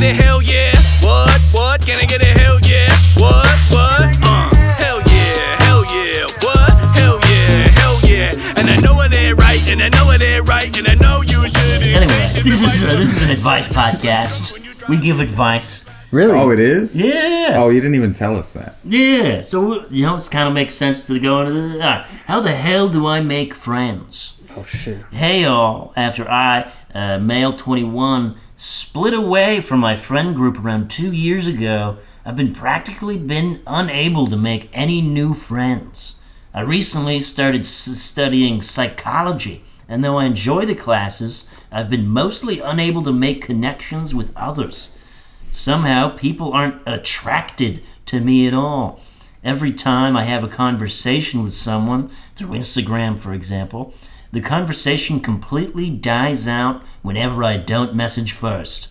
get a hell yeah? What? What? Can I get a hell yeah? What? What? Uh, hell yeah, hell yeah. What? Hell yeah, hell yeah. And I know it ain't right, and I know it ain't right, and I know you should. Anyway, this is, a, this is an advice podcast. We give advice. Really? Oh, it is. Yeah. Oh, you didn't even tell us that. Yeah. So, you know, this kind of makes sense to go into the. all right, how the hell do I make friends? oh shit. Hey, all. After I, uh, male 21, split away from my friend group around two years ago, I've been practically been unable to make any new friends. I recently started studying psychology, and though I enjoy the classes, I've been mostly unable to make connections with others. Somehow, people aren't attracted to me at all. Every time I have a conversation with someone, through Instagram, for example, the conversation completely dies out whenever I don't message first.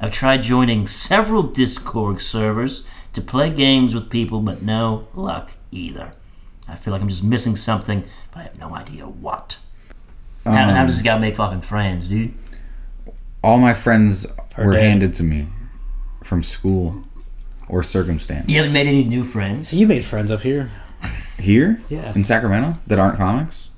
I've tried joining several Discord servers to play games with people, but no luck either. I feel like I'm just missing something, but I have no idea what. how, how um, does this guy make fucking friends, dude? All my friends were dead. handed to me from school or circumstance. You haven't made any new friends? You made friends up here. Here? Yeah. In Sacramento that aren't comics?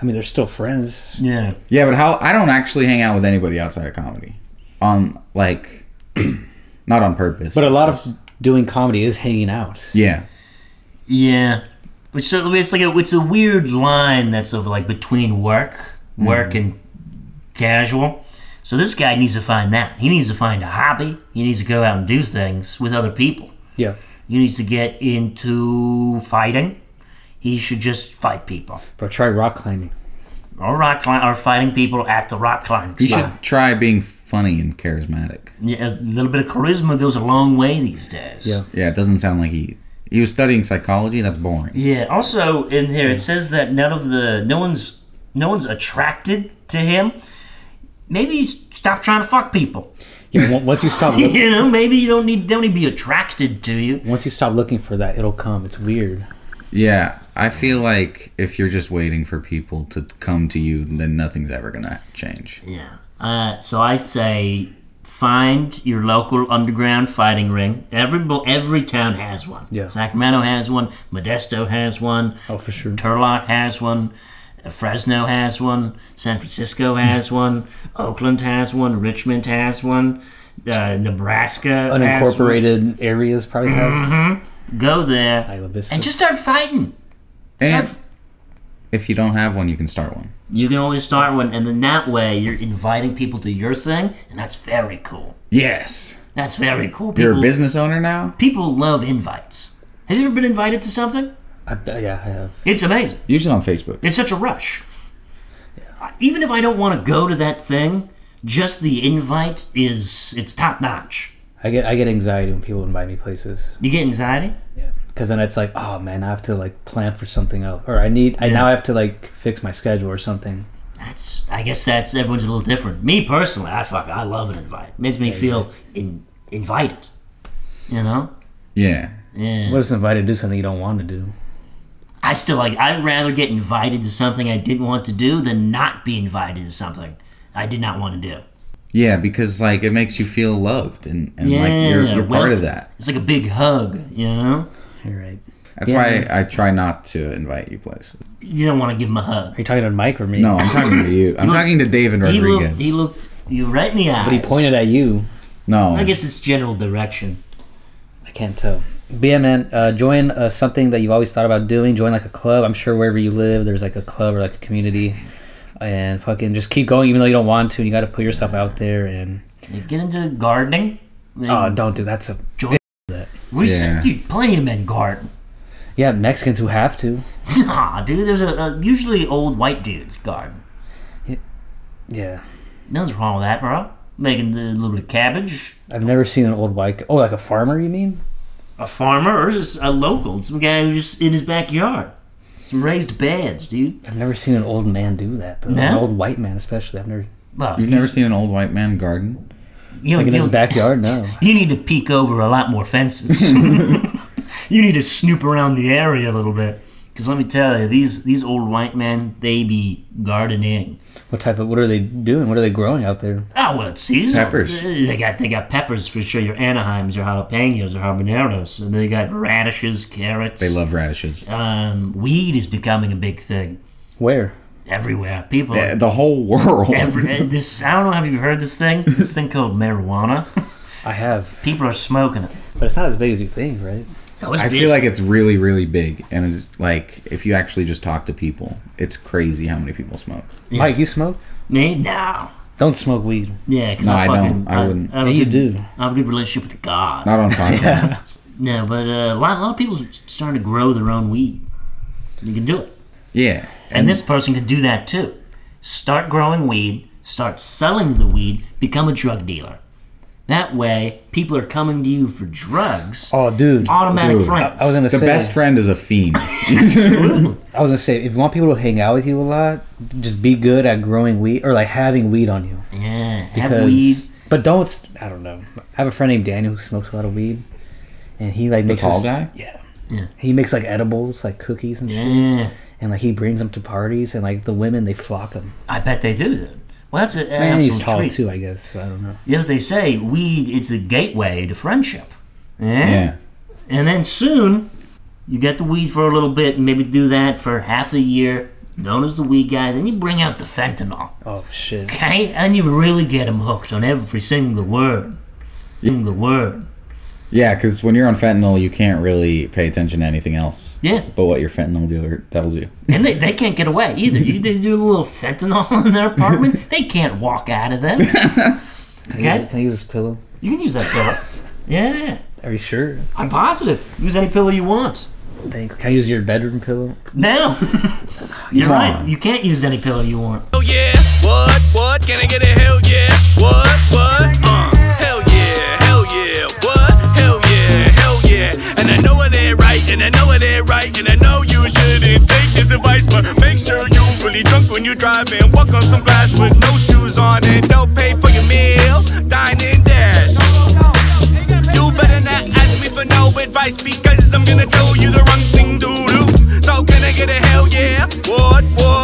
I mean, they're still friends. Yeah. Yeah, but how I don't actually hang out with anybody outside of comedy. On like not on purpose. But a lot It's of doing comedy is hanging out. Yeah. Yeah, which so it's like a it's a weird line that's of like between work, mm. work and casual. So this guy needs to find that. He needs to find a hobby. He needs to go out and do things with other people. Yeah. He needs to get into fighting. He should just fight people Bro, try rock climbing. or rock climb or fighting people at the rock climbing You spot. should try being funny and charismatic. Yeah, a little bit of charisma goes a long way these days. Yeah. Yeah, it doesn't sound like he he was studying psychology. That's boring. Yeah. Also, in here it says that none of the no one's no one's attracted to him. Maybe s- stop trying to fuck people. Yeah, once you stop, look, You know, maybe you don't need don't need to be attracted to you. once you stop looking for that, it'll come. It's weird. Yeah, I feel like if you're just waiting for people to come to you, then nothing's ever gonna change. Yeah. Uh, so I say find your local underground fighting ring. Every every town has one. Yeah. Sacramento has one. Modesto has one. Oh, for sure. Turlock has one. uh, Fresno has one. San Francisco has one. Oakland has one. Richmond has one. Uh, Nebraska has one. Unincorporated areas probably have. Go there Isla Vista. and just start fighting. And Start- if you don't have one, you can start one. you can always start one, and then that way you're inviting people to your thing, and that's very cool. Yes. That's very cool. You're a business owner now. people love invites. Have you ever been invited to something? I, uh, yeah, I have. It's amazing. Usually on Facebook. It's such a rush. Even if I don't want to go to that thing, just the invite is it's top notch. I get I get anxiety when people invite me places. You get anxiety? Because then it's like, oh man, I have to like plan for something else, or I need I Yeah. now have to like fix my schedule or something. That's I guess that's everyone's a little different. Me personally, I fuck I love an invite. makes me feel in, invited. You know? Yeah. Yeah. What if invited to do something you don't want to do? I still like. I'd rather get invited to something I didn't want to do than not be invited to something I did not want to do. Yeah, because like it makes you feel loved and, and Yeah, like you're you're part of that. It's like a big hug, you know. You're right. That's Yeah. why I try not to invite you places. You don't want to give him a hug. Are you talking to Mike or me? No, I'm talking to you. I'm look- talking to David He Rodriguez. looked. He looked you right in the eyes. But he pointed at you. no, I guess it's general direction. I can't tell. But yeah, man, uh, join uh, something that you've always thought about doing. Join like a club. I'm sure wherever you live, there's like a club or like a community, and fucking just keep going, even though you don't want to. You got to put yourself out there. And You get into gardening. oh, don't do that's a We Yeah. dude, plenty of men garden. yeah Mexicans who have to. Nah, dude. There's a, a usually old white dudes garden. Yeah, Nothing's wrong with that, bro. Making the little bit of cabbage. I've never seen an old white. Oh, like a farmer? You mean? A farmer or just a local. Some guy who's just in his backyard. Some raised beds, dude. I've never seen an old man do that. Though. An old white man, especially. I've never. Well, you've never seen an old white man garden. You, Like in you, his backyard? No. you need to peek over a lot more fences. you need to snoop around the area a little bit. Because let me tell you, these these old white men, they be gardening. What type of? What are they doing? What are they growing out there? Oh well, it's seasonal. Peppers. They got they got peppers for sure. Your Anaheims, your jalapenos, your habaneros. And they got radishes, carrots. They love radishes. Um, weed is becoming a big thing Where? Everywhere. People. Yeah, the whole world. Every, this I don't know. Have you heard this thing? This thing called marijuana. I have, People are smoking it. but it's not as big as you think, right? It's I big. feel like it's really, really big, and it's like if you actually just talk to people, it's crazy how many people smoke. Mike, you smoke? me no. Don't smoke weed. Yeah, because No, I I fucking don't. I wouldn't. I have a Yeah, you good- do. I have a good relationship with God. Not on podcast. No, but uh, a, lot, a lot of people are starting to grow their own weed. You can do it. yeah, And this person can do that too. Start growing weed, start selling the weed, become a drug dealer. That way, people are coming to you for drugs. Oh, dude. Automatic Dude, friends. I was gonna the say. best friend is a fiend. I was gonna say, if you want people to hang out with you a lot, just be good at growing weed or like having weed on you. yeah, Because, have weed. but don't. I don't know. I have a friend named Daniel who smokes a lot of weed, and he like the makes tall his- guy. Yeah. Yeah. He makes like edibles, like cookies and shit, Yeah, and like he brings them to parties, and like the women they flock him. I bet they do. Dude. Well, that's an And he's tall treat. too, I guess. So I don't know. You know what they say? Weed it's a gateway to friendship. Yeah. Yeah, And then soon, you get the weed for a little bit, and maybe do that for half a year, known as the weed guy. Then you bring out the fentanyl, Oh shit. okay? And you really get them hooked on every single word. Single word. Yeah. Because when you're on fentanyl, you can't really pay attention to anything else Yeah. but what your fentanyl dealer tells you. And they, they can't get away either. You, they do a little fentanyl in their apartment, they can't walk out of there. Can I, use, Okay? can I use this pillow? You can use that pillow. Yeah. Are you sure? I'm positive. Use any pillow you want. Thanks. Can I use your bedroom pillow? No. You're Come right. on. You can't use any pillow you want. Hell yeah, what, what? Can I get a hell yeah? What, what? Uh, hell yeah, hell yeah, what? it. And I know it ain't right, and I know it ain't right, and I know you shouldn't take this advice, but make sure you really drunk when you drive and walk on some glass with no shoes on and don't pay for your meal. Dine and dash. You better not ask me for no advice because I'm gonna tell you the wrong thing to do. So can I get a hell yeah? What, what?